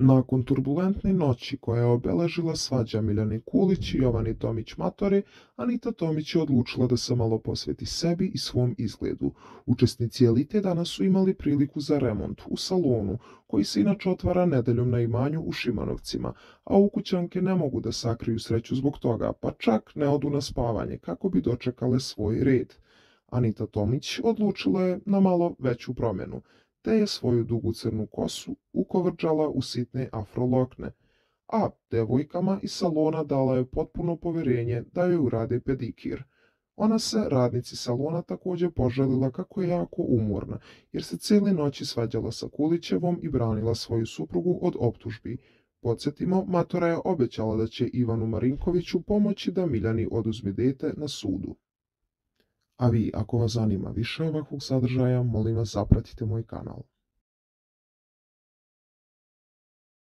Nakon turbulentne noći koja je obeležila svađa Miljane Kulić i Jovani Tomić Matore, Anita Tomić je odlučila da se malo posveti sebi i svom izgledu. Učesnici elite danas su imali priliku za remont u salonu, koji se inače otvara nedeljom na imanju u Šimanovcima, a ukućanke ne mogu da sakriju sreću zbog toga, pa čak ne odu na spavanje kako bi dočekale svoj red. Anita Tomić odlučila je na malo veću promjenu te je svoju dugu crnu kosu ukovrđala u sitne afrolokne, a devojkama iz salona dala je potpuno poverenje da joj urade pedikir. Ona se radnici salona također poželila kako je jako umorna, jer se cijele noći svađala sa Kulićevom i branila svoju suprugu od optužbi. Podsjetimo, Matora je obećala da će Ivanu Marinkoviću pomoći da Miljani oduzme dete na sudu. A vi, ako vas zanima više ovakvog sadržaja, molim vas zapratite moj kanal.